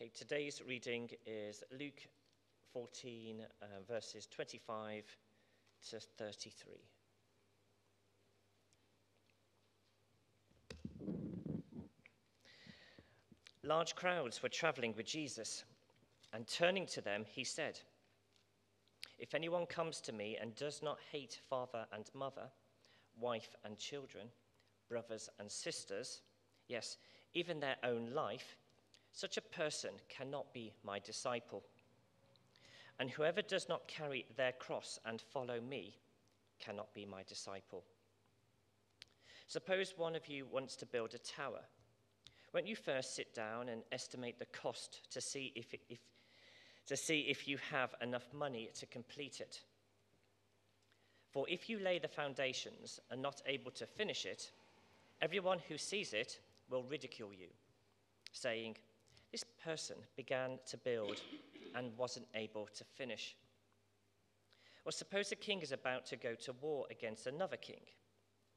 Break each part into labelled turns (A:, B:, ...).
A: Okay, today's reading is Luke 14, uh, verses 25 to 33. Large crowds were traveling with Jesus, and turning to them, he said, If anyone comes to me and does not hate father and mother, wife and children, brothers and sisters, yes, even their own life, such a person cannot be my disciple. And whoever does not carry their cross and follow me cannot be my disciple. Suppose one of you wants to build a tower. Won't you first sit down and estimate the cost to see if, if, to see if you have enough money to complete it? For if you lay the foundations and not able to finish it, everyone who sees it will ridicule you, saying, This person began to build and wasn't able to finish. Or suppose a king is about to go to war against another king.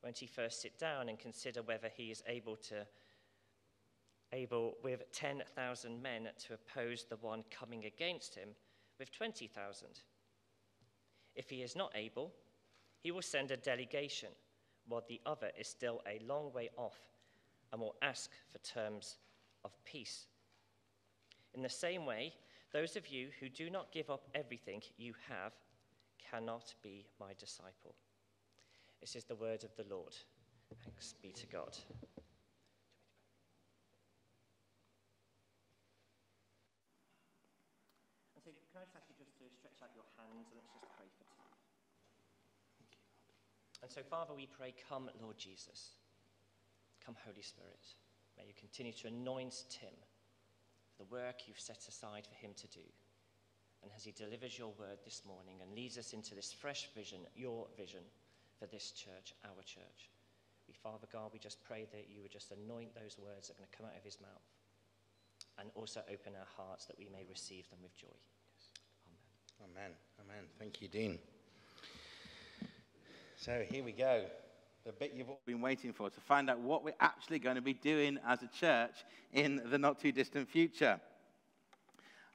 A: Won't he first sit down and consider whether he is able to able with 10,000 men to oppose the one coming against him with 20,000? If he is not able, he will send a delegation, while the other is still a long way off and will ask for terms of peace. In the same way, those of you who do not give up everything you have cannot be my disciple. This is the word of the Lord. Thanks be to God. And so, can I just ask you just to stretch out your hands and let's just pray for. And so, Father, we pray, come, Lord Jesus. Come, Holy Spirit. May you continue to anoint Tim the work you've set aside for him to do. And as he delivers your word this morning and leads us into this fresh vision, your vision for this church, our church, we, Father God, we just pray that you would just anoint those words that are going to come out of his mouth and also open our hearts that we may receive them with joy.
B: Amen. Amen. Amen. Thank you, Dean. So here we go. The bit you've all been waiting for to find out what we're actually going to be doing as a church in the not too distant future.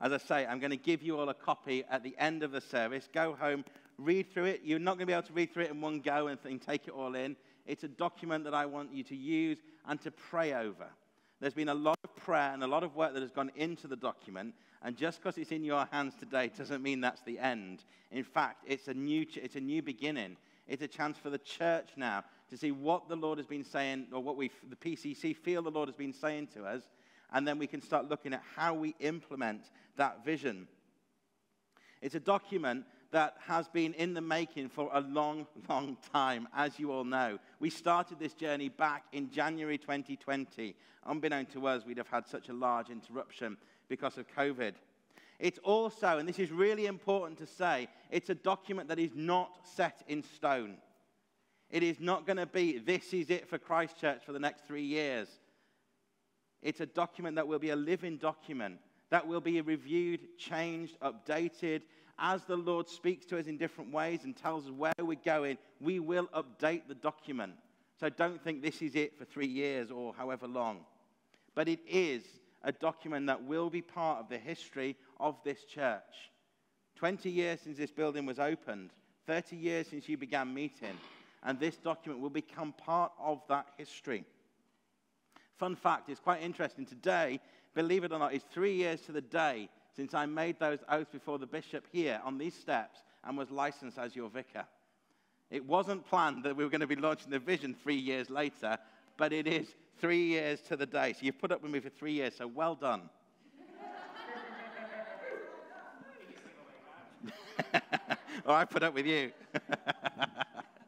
B: As I say, I'm going to give you all a copy at the end of the service. Go home, read through it. You're not going to be able to read through it in one go and, and take it all in. It's a document that I want you to use and to pray over. There's been a lot of prayer and a lot of work that has gone into the document, and just because it's in your hands today doesn't mean that's the end. In fact, it's a new, it's a new beginning. It's a chance for the church now to see what the Lord has been saying, or what we, the PCC, feel the Lord has been saying to us, and then we can start looking at how we implement that vision. It's a document that has been in the making for a long, long time, as you all know. We started this journey back in January 2020. Unbeknown to us, we'd have had such a large interruption because of COVID. It's also, and this is really important to say, it's a document that is not set in stone. It is not going to be, this is it for Christchurch for the next three years. It's a document that will be a living document, that will be reviewed, changed, updated. As the Lord speaks to us in different ways and tells us where we're going, we will update the document. So don't think this is it for three years or however long. But it is a document that will be part of the history of this church. 20 years since this building was opened, 30 years since you began meeting, and this document will become part of that history. Fun fact, it's quite interesting. Today, believe it or not, is three years to the day since I made those oaths before the bishop here on these steps and was licensed as your vicar. It wasn't planned that we were going to be launching the vision three years later, but it is three years to the day. So you've put up with me for three years, so well done. or I put up with you.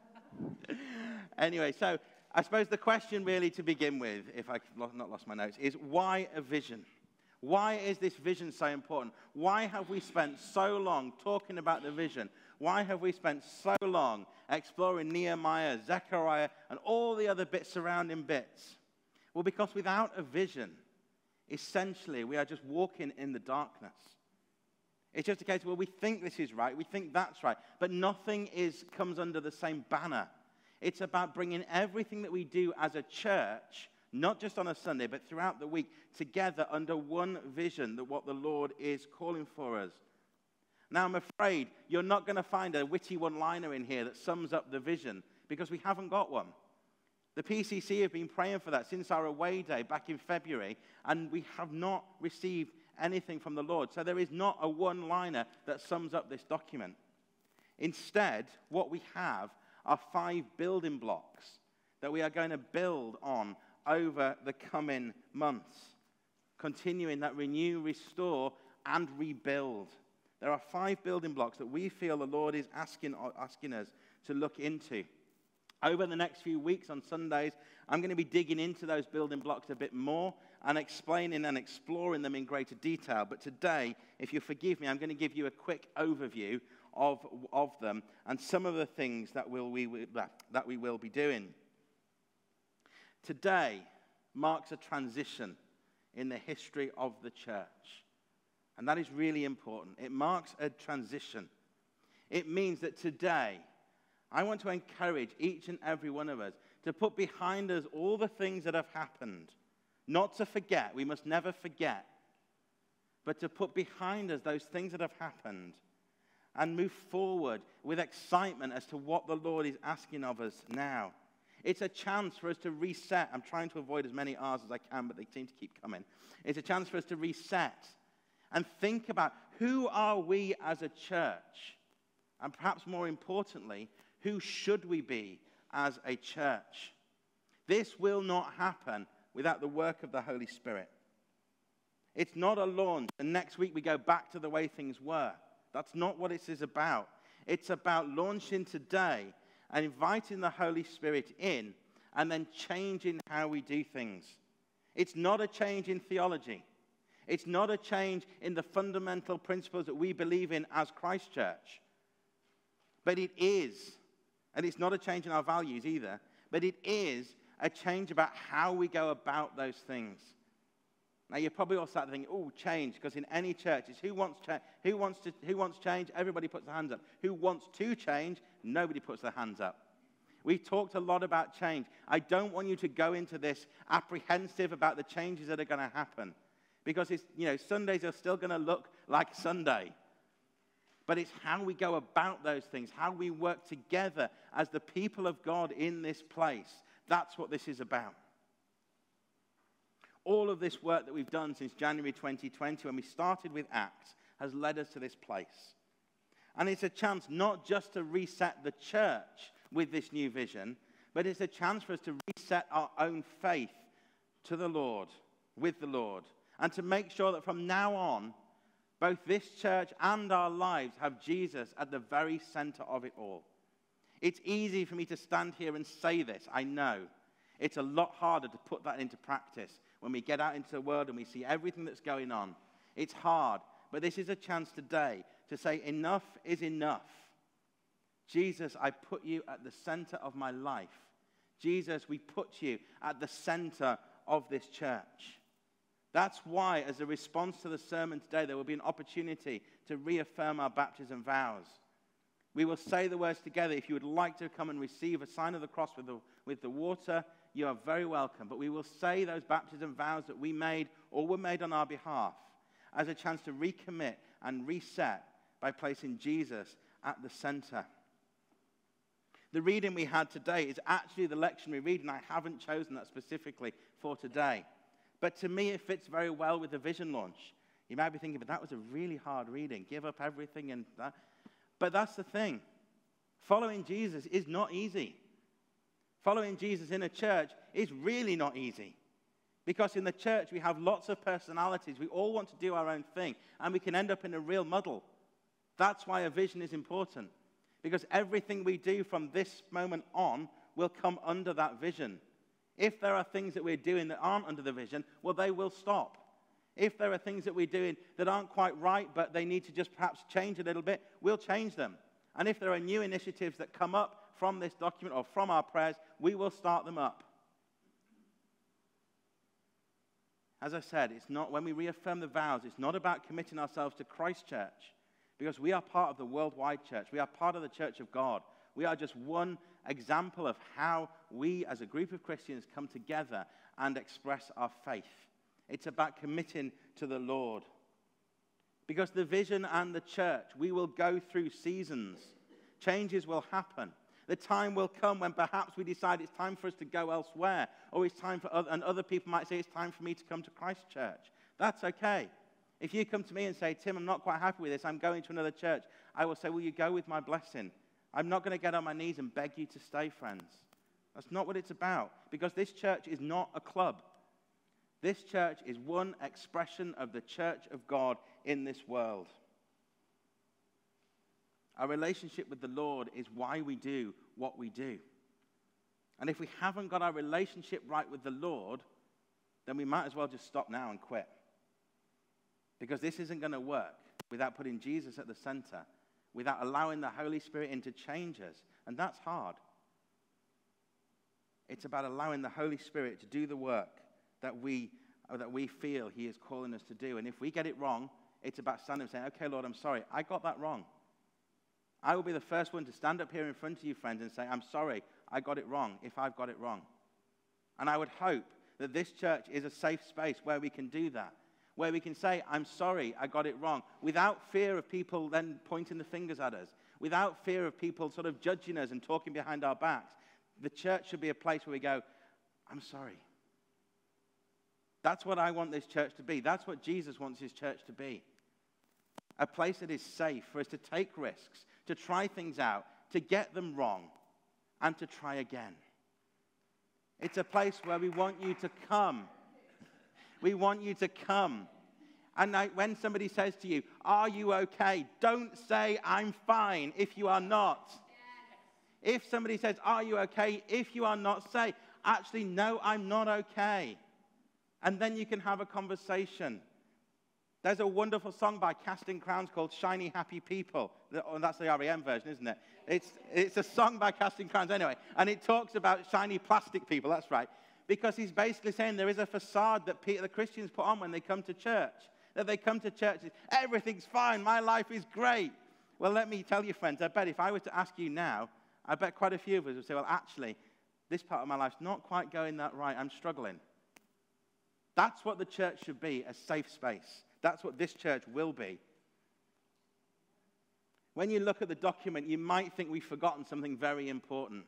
B: anyway, so I suppose the question really to begin with, if I've not lost my notes, is why a vision? Why is this vision so important? Why have we spent so long talking about the vision? Why have we spent so long exploring Nehemiah, Zechariah, and all the other bits surrounding bits? Well, because without a vision, essentially, we are just walking in the darkness. It's just a case where we think this is right, we think that's right, but nothing is, comes under the same banner. It's about bringing everything that we do as a church not just on a Sunday, but throughout the week, together under one vision that what the Lord is calling for us. Now, I'm afraid you're not going to find a witty one liner in here that sums up the vision because we haven't got one. The PCC have been praying for that since our away day back in February, and we have not received anything from the Lord. So there is not a one liner that sums up this document. Instead, what we have are five building blocks that we are going to build on over the coming months, continuing that renew, restore, and rebuild. There are five building blocks that we feel the Lord is asking, uh, asking us to look into. Over the next few weeks on Sundays, I'm going to be digging into those building blocks a bit more and explaining and exploring them in greater detail. But today, if you forgive me, I'm going to give you a quick overview of, of them and some of the things that, will we, that we will be doing. Today marks a transition in the history of the church. And that is really important. It marks a transition. It means that today, I want to encourage each and every one of us to put behind us all the things that have happened. Not to forget, we must never forget, but to put behind us those things that have happened and move forward with excitement as to what the Lord is asking of us now. It's a chance for us to reset. I'm trying to avoid as many R's as I can, but they seem to keep coming. It's a chance for us to reset and think about who are we as a church? And perhaps more importantly, who should we be as a church? This will not happen without the work of the Holy Spirit. It's not a launch, and next week we go back to the way things were. That's not what it is is about. It's about launching today and inviting the Holy Spirit in and then changing how we do things. It's not a change in theology. It's not a change in the fundamental principles that we believe in as Christ Church. But it is, and it's not a change in our values either, but it is a change about how we go about those things. Now, you're probably all sat thinking, oh, change, because in any church, it's who wants, cha- who, wants to, who wants change? Everybody puts their hands up. Who wants to change? Nobody puts their hands up. We've talked a lot about change. I don't want you to go into this apprehensive about the changes that are going to happen because it's, you know, Sundays are still going to look like Sunday. But it's how we go about those things, how we work together as the people of God in this place. That's what this is about. All of this work that we've done since January 2020, when we started with Acts, has led us to this place. And it's a chance not just to reset the church with this new vision, but it's a chance for us to reset our own faith to the Lord, with the Lord, and to make sure that from now on, both this church and our lives have Jesus at the very center of it all. It's easy for me to stand here and say this, I know. It's a lot harder to put that into practice when we get out into the world and we see everything that's going on. It's hard, but this is a chance today to say, enough is enough. Jesus, I put you at the center of my life. Jesus, we put you at the center of this church. That's why, as a response to the sermon today, there will be an opportunity to reaffirm our baptism vows. We will say the words together. If you would like to come and receive a sign of the cross with the, with the water, you are very welcome. But we will say those baptism vows that we made or were made on our behalf as a chance to recommit and reset by placing Jesus at the center. The reading we had today is actually the lectionary reading. I haven't chosen that specifically for today. But to me, it fits very well with the vision launch. You might be thinking, but that was a really hard reading. Give up everything and that. But that's the thing. Following Jesus is not easy. Following Jesus in a church is really not easy. Because in the church, we have lots of personalities. We all want to do our own thing, and we can end up in a real muddle. That's why a vision is important. Because everything we do from this moment on will come under that vision. If there are things that we're doing that aren't under the vision, well, they will stop. If there are things that we're doing that aren't quite right, but they need to just perhaps change a little bit, we'll change them. And if there are new initiatives that come up from this document or from our prayers, we will start them up. As I said, it's not when we reaffirm the vows, it's not about committing ourselves to Christ Church because we are part of the worldwide church. We are part of the church of God. We are just one example of how we as a group of Christians come together and express our faith. It's about committing to the Lord. Because the vision and the church, we will go through seasons. Changes will happen. The time will come when perhaps we decide it's time for us to go elsewhere, or it's time for other, and other people might say it's time for me to come to Christ Church. That's okay. If you come to me and say, Tim, I'm not quite happy with this, I'm going to another church, I will say, Will you go with my blessing? I'm not going to get on my knees and beg you to stay, friends. That's not what it's about, because this church is not a club. This church is one expression of the church of God in this world. Our relationship with the Lord is why we do what we do. And if we haven't got our relationship right with the Lord, then we might as well just stop now and quit. Because this isn't going to work without putting Jesus at the center, without allowing the Holy Spirit in to change us. And that's hard. It's about allowing the Holy Spirit to do the work that we, uh, that we feel He is calling us to do. And if we get it wrong, it's about standing and saying, Okay, Lord, I'm sorry. I got that wrong. I will be the first one to stand up here in front of you, friends, and say, I'm sorry. I got it wrong if I've got it wrong. And I would hope that this church is a safe space where we can do that where we can say, I'm sorry, I got it wrong, without fear of people then pointing the fingers at us, without fear of people sort of judging us and talking behind our backs. The church should be a place where we go, I'm sorry. That's what I want this church to be. That's what Jesus wants his church to be. A place that is safe for us to take risks, to try things out, to get them wrong, and to try again. It's a place where we want you to come we want you to come. And when somebody says to you, Are you okay? Don't say, I'm fine if you are not. Yes. If somebody says, Are you okay? If you are not, say, Actually, no, I'm not okay. And then you can have a conversation. There's a wonderful song by Casting Crowns called Shiny Happy People. Oh, that's the REM version, isn't it? It's, it's a song by Casting Crowns anyway. And it talks about shiny plastic people, that's right because he's basically saying there is a facade that the Christians put on when they come to church. That they come to church, everything's fine, my life is great. Well, let me tell you, friends, I bet if I were to ask you now, I bet quite a few of us would say, well, actually, this part of my life's not quite going that right. I'm struggling. That's what the church should be a safe space. That's what this church will be. When you look at the document, you might think we've forgotten something very important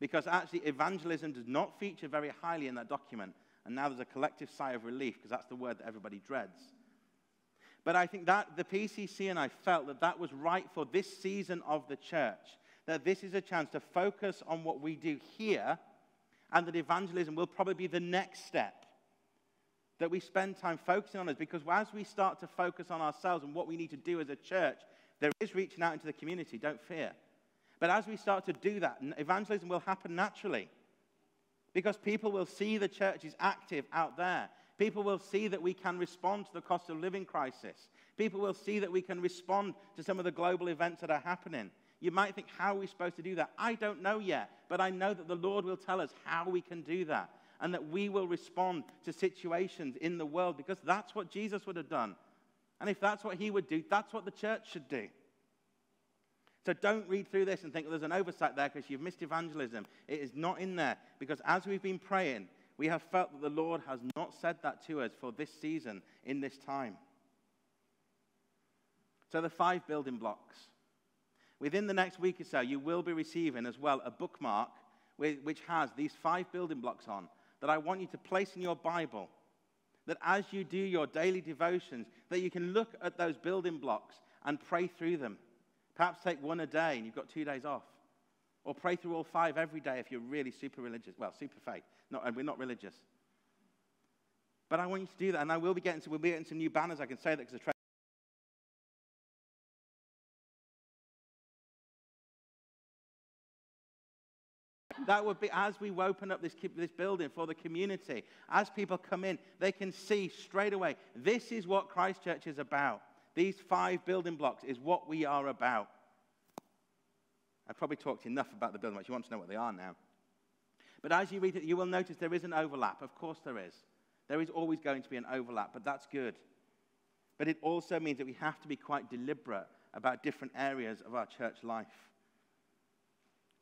B: because actually evangelism does not feature very highly in that document. And now there's a collective sigh of relief because that's the word that everybody dreads. But I think that the PCC and I felt that that was right for this season of the church, that this is a chance to focus on what we do here, and that evangelism will probably be the next step. That we spend time focusing on us because as we start to focus on ourselves and what we need to do as a church, there is reaching out into the community, don't fear. But as we start to do that, evangelism will happen naturally. Because people will see the church is active out there. People will see that we can respond to the cost of living crisis. People will see that we can respond to some of the global events that are happening. You might think, how are we supposed to do that? I don't know yet, but I know that the Lord will tell us how we can do that and that we will respond to situations in the world because that's what Jesus would have done. And if that's what he would do, that's what the church should do. So don't read through this and think well, there's an oversight there because you've missed evangelism. It is not in there because as we've been praying, we have felt that the Lord has not said that to us for this season in this time. So the five building blocks. Within the next week or so, you will be receiving as well a bookmark which has these five building blocks on that I want you to place in your Bible. That as you do your daily devotions, that you can look at those building blocks and pray through them. Perhaps take one a day and you've got two days off. Or pray through all five every day if you're really super religious. Well, super faith. Not, and we're not religious. But I want you to do that. And I will be getting, some, we'll be getting some new banners. I can say that because the that would be as we open up this, this building for the community, as people come in, they can see straight away this is what Christchurch is about. These five building blocks is what we are about. I've probably talked enough about the building blocks. You want to know what they are now. But as you read it, you will notice there is an overlap. Of course, there is. There is always going to be an overlap, but that's good. But it also means that we have to be quite deliberate about different areas of our church life.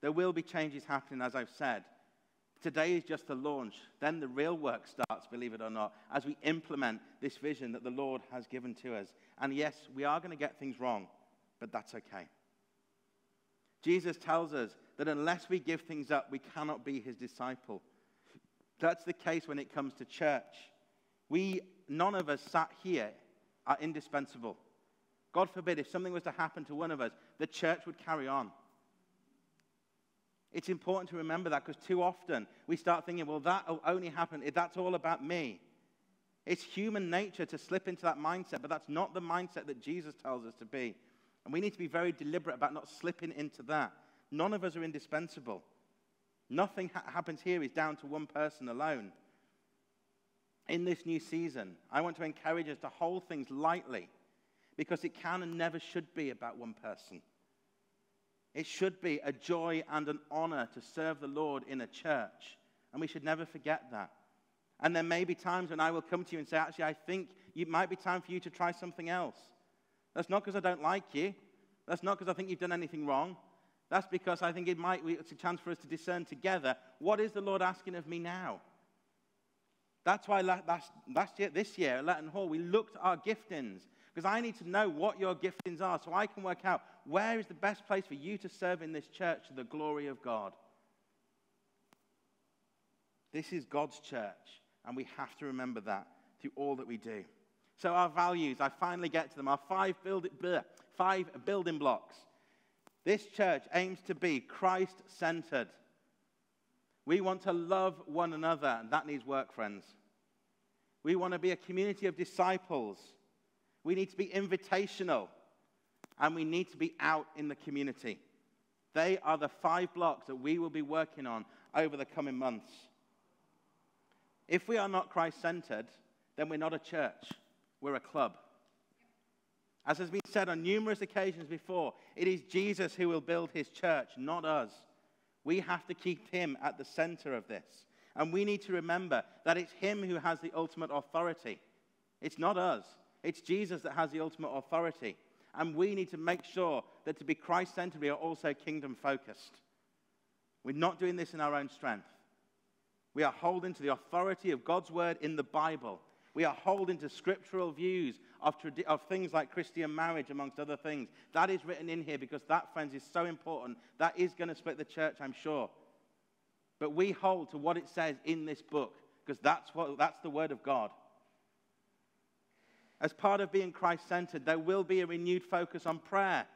B: There will be changes happening, as I've said. Today is just the launch. Then the real work starts, believe it or not, as we implement this vision that the Lord has given to us. And yes, we are going to get things wrong, but that's okay. Jesus tells us that unless we give things up, we cannot be his disciple. That's the case when it comes to church. We, none of us sat here, are indispensable. God forbid, if something was to happen to one of us, the church would carry on. It's important to remember that because too often we start thinking, well, that only happen if that's all about me. It's human nature to slip into that mindset, but that's not the mindset that Jesus tells us to be. And we need to be very deliberate about not slipping into that. None of us are indispensable. Nothing ha- happens here is down to one person alone. In this new season, I want to encourage us to hold things lightly because it can and never should be about one person. It should be a joy and an honor to serve the Lord in a church. And we should never forget that. And there may be times when I will come to you and say, actually, I think it might be time for you to try something else. That's not because I don't like you. That's not because I think you've done anything wrong. That's because I think it might, be it's a chance for us to discern together what is the Lord asking of me now? That's why last, last year, this year at Letton Hall, we looked at our giftings because I need to know what your giftings are so I can work out where is the best place for you to serve in this church to the glory of God. This is God's church, and we have to remember that through all that we do. So, our values, I finally get to them, our five, build, bleh, five building blocks. This church aims to be Christ centered. We want to love one another, and that needs work, friends. We want to be a community of disciples. We need to be invitational, and we need to be out in the community. They are the five blocks that we will be working on over the coming months. If we are not Christ centered, then we're not a church, we're a club. As has been said on numerous occasions before, it is Jesus who will build his church, not us. We have to keep him at the center of this. And we need to remember that it's him who has the ultimate authority. It's not us, it's Jesus that has the ultimate authority. And we need to make sure that to be Christ centered, we are also kingdom focused. We're not doing this in our own strength. We are holding to the authority of God's word in the Bible. We are holding to scriptural views of, tradi- of things like Christian marriage, amongst other things. That is written in here because that, friends, is so important. That is going to split the church, I'm sure. But we hold to what it says in this book because that's, what, that's the word of God. As part of being Christ centered, there will be a renewed focus on prayer.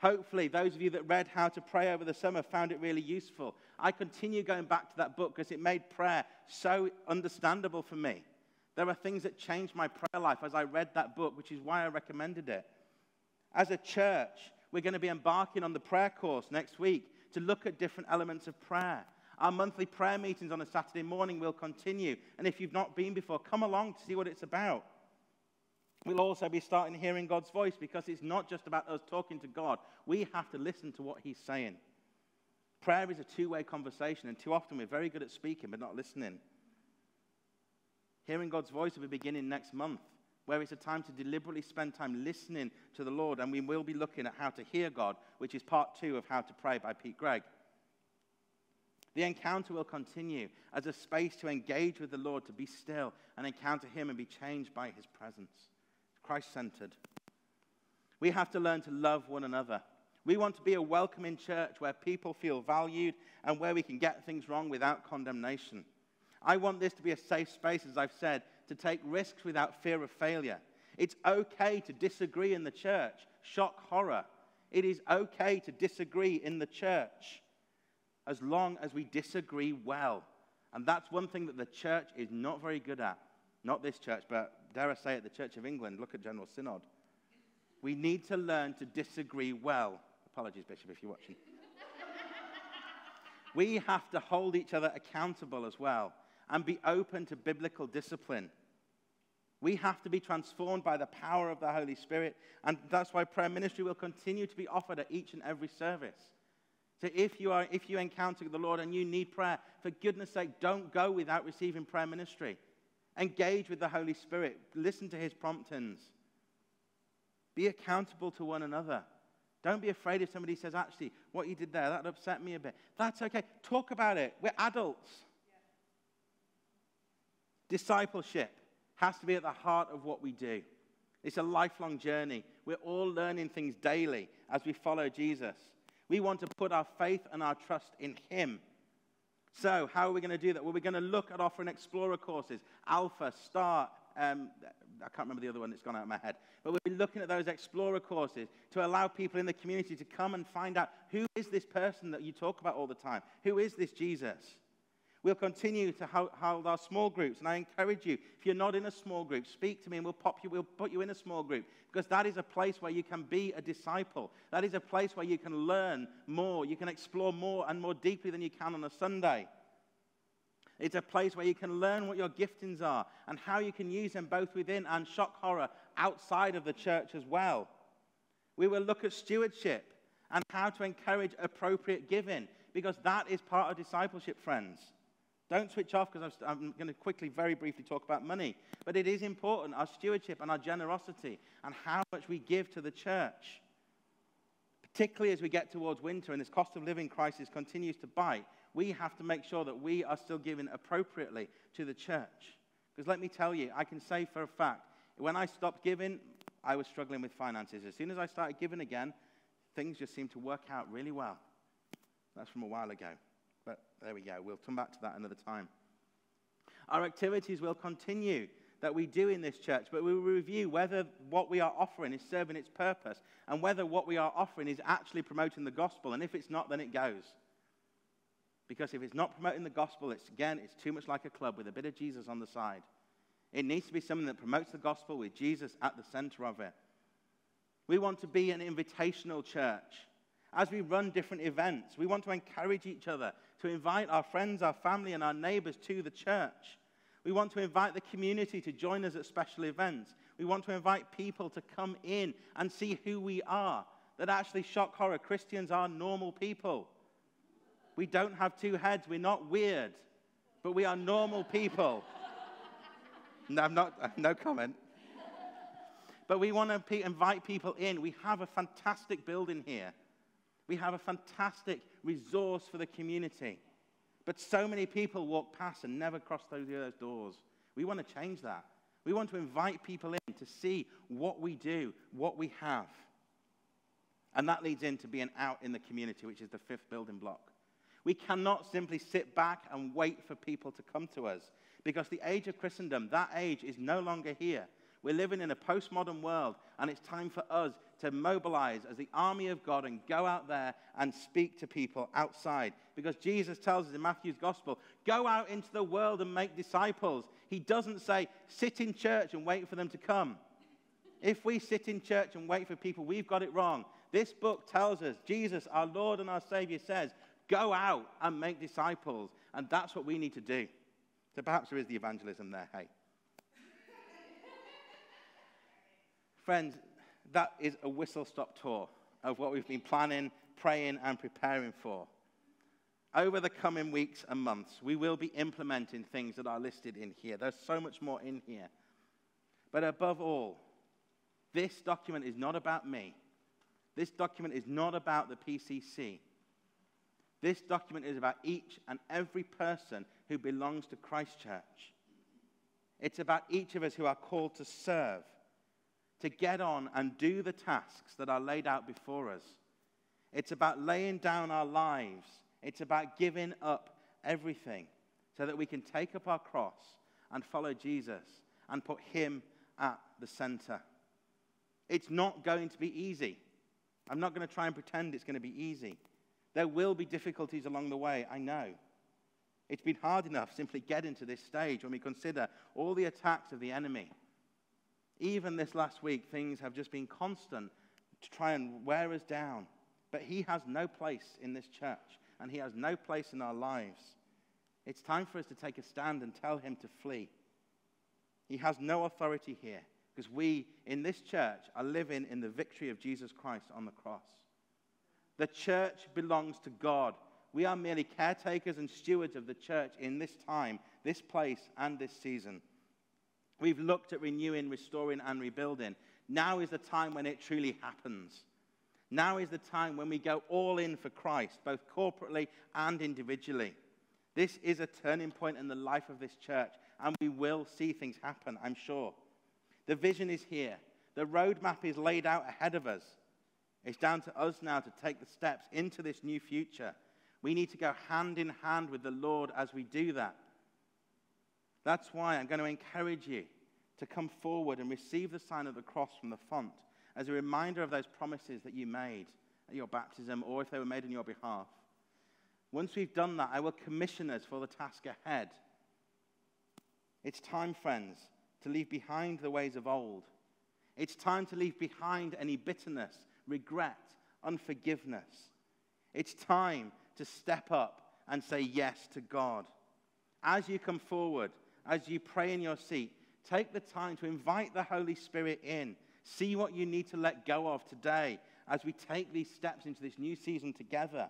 B: Hopefully, those of you that read How to Pray over the summer found it really useful. I continue going back to that book because it made prayer so understandable for me. There are things that changed my prayer life as I read that book, which is why I recommended it. As a church, we're going to be embarking on the prayer course next week to look at different elements of prayer. Our monthly prayer meetings on a Saturday morning will continue. And if you've not been before, come along to see what it's about. We'll also be starting hearing God's voice because it's not just about us talking to God. We have to listen to what He's saying. Prayer is a two way conversation, and too often we're very good at speaking but not listening. Hearing God's voice will be beginning next month, where it's a time to deliberately spend time listening to the Lord, and we will be looking at how to hear God, which is part two of How to Pray by Pete Greig. The encounter will continue as a space to engage with the Lord, to be still and encounter Him and be changed by His presence. Christ centered. We have to learn to love one another. We want to be a welcoming church where people feel valued and where we can get things wrong without condemnation. I want this to be a safe space, as I've said, to take risks without fear of failure. It's okay to disagree in the church. Shock horror. It is okay to disagree in the church as long as we disagree well. And that's one thing that the church is not very good at. Not this church, but dare I say it, the Church of England. Look at General Synod. We need to learn to disagree well. Apologies, Bishop, if you're watching. we have to hold each other accountable as well and be open to biblical discipline. We have to be transformed by the power of the Holy Spirit, and that's why prayer ministry will continue to be offered at each and every service. So if you, are, if you encounter the Lord and you need prayer, for goodness sake, don't go without receiving prayer ministry. Engage with the Holy Spirit. Listen to his promptings. Be accountable to one another. Don't be afraid if somebody says, actually, what you did there, that upset me a bit. That's okay. Talk about it. We're adults. Discipleship has to be at the heart of what we do. It's a lifelong journey. We're all learning things daily as we follow Jesus. We want to put our faith and our trust in Him. So, how are we going to do that? Well, we're going to look at offering Explorer courses, Alpha, Start. Um, I can't remember the other one that's gone out of my head. But we're looking at those Explorer courses to allow people in the community to come and find out who is this person that you talk about all the time? Who is this Jesus? We'll continue to hold our small groups. And I encourage you, if you're not in a small group, speak to me and we'll, pop you, we'll put you in a small group. Because that is a place where you can be a disciple. That is a place where you can learn more. You can explore more and more deeply than you can on a Sunday. It's a place where you can learn what your giftings are and how you can use them both within and shock horror outside of the church as well. We will look at stewardship and how to encourage appropriate giving because that is part of discipleship, friends. Don't switch off because I'm going to quickly, very briefly talk about money. But it is important, our stewardship and our generosity and how much we give to the church. Particularly as we get towards winter and this cost of living crisis continues to bite, we have to make sure that we are still giving appropriately to the church. Because let me tell you, I can say for a fact, when I stopped giving, I was struggling with finances. As soon as I started giving again, things just seemed to work out really well. That's from a while ago. But there we go. We'll come back to that another time. Our activities will continue that we do in this church, but we will review whether what we are offering is serving its purpose and whether what we are offering is actually promoting the gospel. And if it's not, then it goes. Because if it's not promoting the gospel, it's again, it's too much like a club with a bit of Jesus on the side. It needs to be something that promotes the gospel with Jesus at the center of it. We want to be an invitational church. As we run different events, we want to encourage each other to invite our friends, our family, and our neighbors to the church. We want to invite the community to join us at special events. We want to invite people to come in and see who we are. That actually, shock horror, Christians are normal people. We don't have two heads. We're not weird, but we are normal people. no, I'm not, no comment. But we want to invite people in. We have a fantastic building here. We have a fantastic resource for the community. But so many people walk past and never cross those, doors. We want to change that. We want to invite people in to see what we do, what we have. And that leads into being out in the community, which is the fifth building block. We cannot simply sit back and wait for people to come to us because the age of Christendom, that age is no longer here. We're living in a postmodern world, and it's time for us to mobilize as the army of God and go out there and speak to people outside. Because Jesus tells us in Matthew's gospel, go out into the world and make disciples. He doesn't say, sit in church and wait for them to come. If we sit in church and wait for people, we've got it wrong. This book tells us, Jesus, our Lord and our Savior, says, go out and make disciples. And that's what we need to do. So perhaps there is the evangelism there, hey. Friends, that is a whistle stop tour of what we've been planning, praying, and preparing for. Over the coming weeks and months, we will be implementing things that are listed in here. There's so much more in here. But above all, this document is not about me. This document is not about the PCC. This document is about each and every person who belongs to Christchurch. It's about each of us who are called to serve to get on and do the tasks that are laid out before us. It's about laying down our lives, it's about giving up everything so that we can take up our cross and follow Jesus and put Him at the center. It's not going to be easy. I'm not going to try and pretend it's going to be easy. There will be difficulties along the way, I know. It's been hard enough simply getting to this stage when we consider all the attacks of the enemy even this last week, things have just been constant to try and wear us down. But He has no place in this church, and He has no place in our lives. It's time for us to take a stand and tell Him to flee. He has no authority here because we in this church are living in the victory of Jesus Christ on the cross. The church belongs to God. We are merely caretakers and stewards of the church in this time, this place, and this season. We've looked at renewing, restoring, and rebuilding. Now is the time when it truly happens. Now is the time when we go all in for Christ, both corporately and individually. This is a turning point in the life of this church, and we will see things happen, I'm sure. The vision is here, the roadmap is laid out ahead of us. It's down to us now to take the steps into this new future. We need to go hand in hand with the Lord as we do that. That's why I'm going to encourage you to come forward and receive the sign of the cross from the font as a reminder of those promises that you made at your baptism or if they were made on your behalf. Once we've done that, I will commission us for the task ahead. It's time, friends, to leave behind the ways of old. It's time to leave behind any bitterness, regret, unforgiveness. It's time to step up and say yes to God. As you come forward, as you pray in your seat, take the time to invite the Holy Spirit in See what you need to let go of today as we take these steps into this new season together.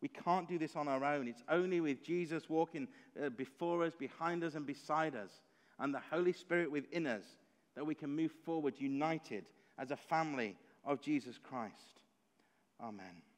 B: We can't do this on our own. It's only with Jesus walking uh, before us, behind us, and beside us, and the Holy Spirit within us that we can move forward united as a family of Jesus Christ. Amen.